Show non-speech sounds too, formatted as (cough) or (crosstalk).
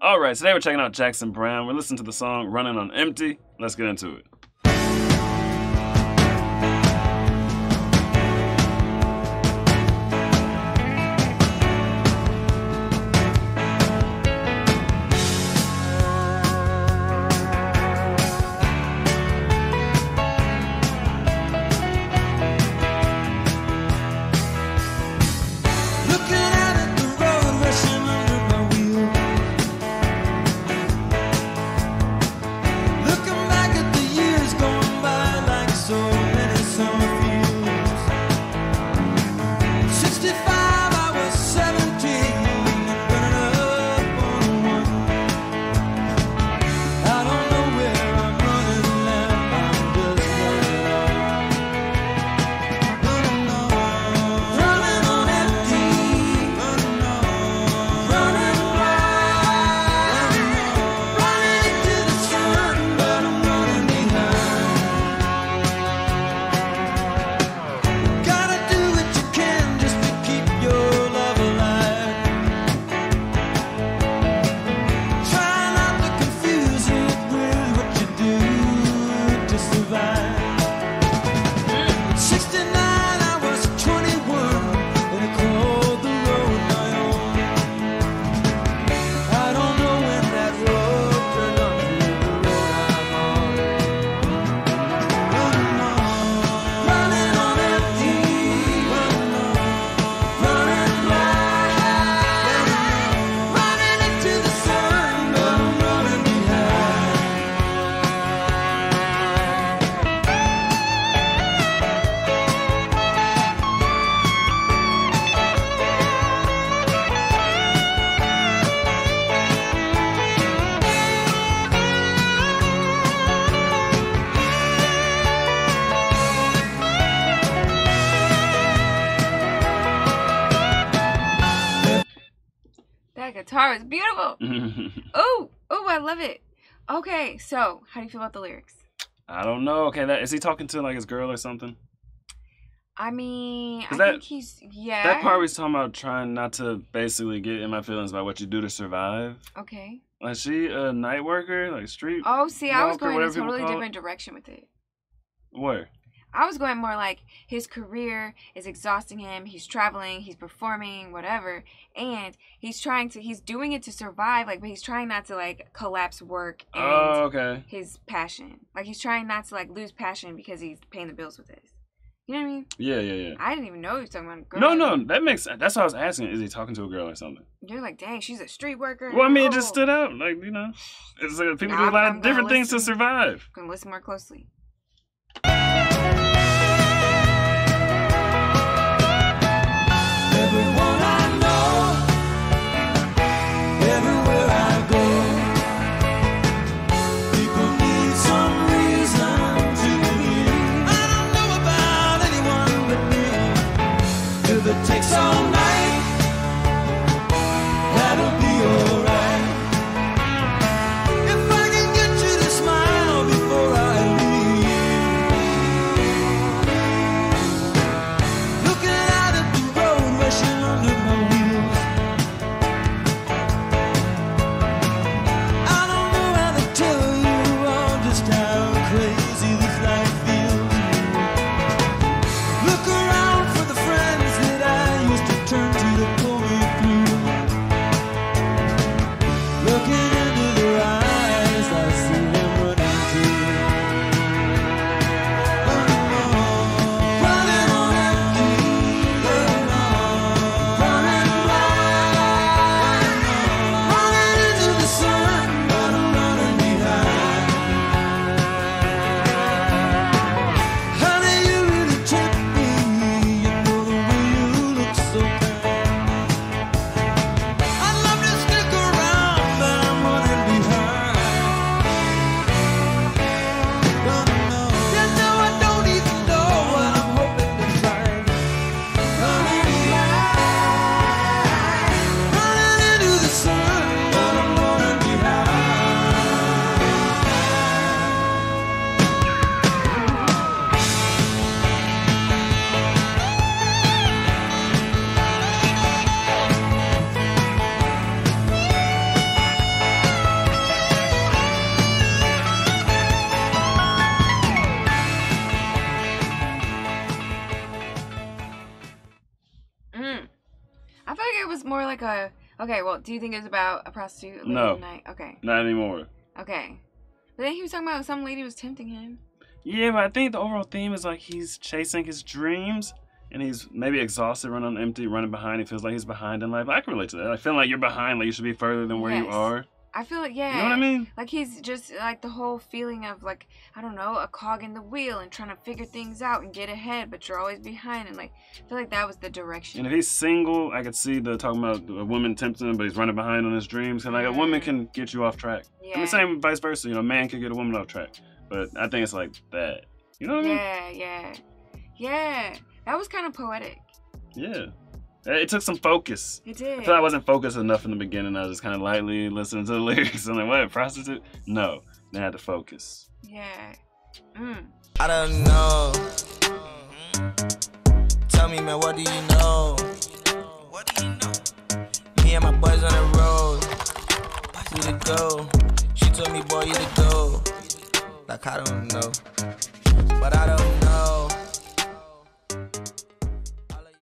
All right, today we're checking out Jackson Browne. We're listening to the song Running on Empty. Let's get into it. 69, That guitar is beautiful. (laughs) Oh, oh, I love it. Okay, so how do you feel about the lyrics? I don't know. Okay, that is he talking to like his girl or something? I mean, I that- think he's yeah. That part was talking about trying not to basically get in my feelings about what you do to survive. Okay. Like she a night worker, like street. Oh, see, I was going in a totally different direction with it. Where? I was going more like his career is exhausting him. He's traveling, he's performing, whatever, and he's trying to. He's doing it to survive, like, but he's trying not to like collapse work oh, and Oh, okay. his passion. Like he's trying not to like lose passion because he's paying the bills with this. You know what I mean? Yeah, yeah, yeah. I didn't even know he was talking about a girl. No, no, that makes That's what I was asking. Is he talking to a girl or something? You're like, dang, she's a street worker. Well, I mean, it just Oh. stood out. Like you know, it's like people Nah, do a lot I'm- I'm of different things to survive. Gonna listen more closely. If it takes all night, like it was more like a. Okay, well, do you think it was about a prostitute? late No. at Night? Okay, Not anymore. okay. But then he was talking about some lady was tempting him. Yeah, but I think the overall theme is like he's chasing his dreams and he's maybe exhausted, running on empty, running behind. He feels like he's behind in life. I can relate to that. I feel like you're behind, like you should be further than where you are. I feel like yeah. You know what I mean? Like he's just like the whole feeling of like I don't know a cog in the wheel and trying to figure things out and get ahead, but you're always behind. And like I feel like that was the direction. And if he's single, I could see the talking about a woman tempting him, but he's running behind on his dreams. And like a woman can get you off track. yeah. And the same vice versa. You know, a man can get a woman off track. But I think it's like that. You know what I mean? Yeah, yeah, yeah. That was kind of poetic. Yeah. It took some focus. It I did. I wasn't focused enough in the beginning. I was just kind of lightly listening to the (laughs) lyrics. I'm like, what, prostitute? No, they had to focus. Yeah. Mm. I don't know. Tell me, man, what do you know? What do you know? Me and my boys on the road. Who to go? She told me, boy, you to go. Like, I don't know. But I don't know.